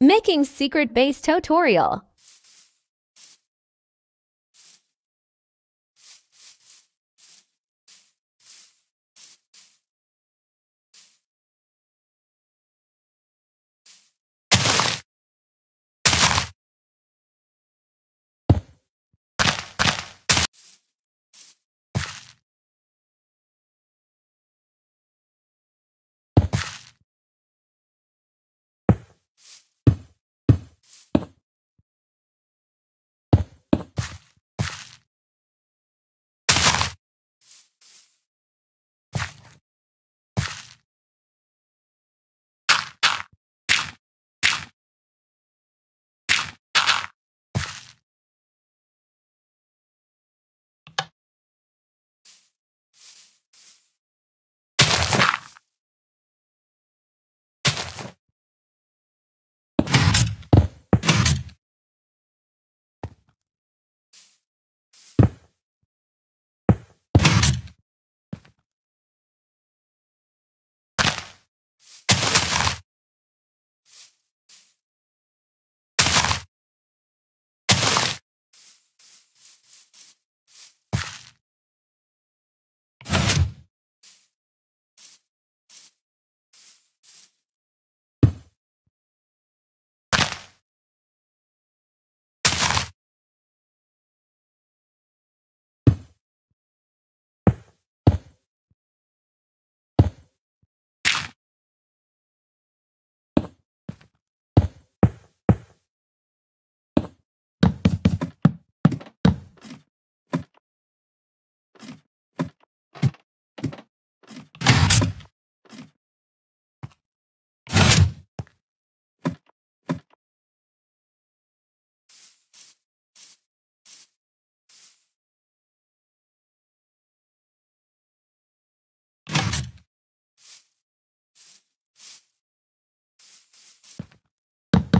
Making secret base tutorial.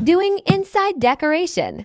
Doing inside decoration.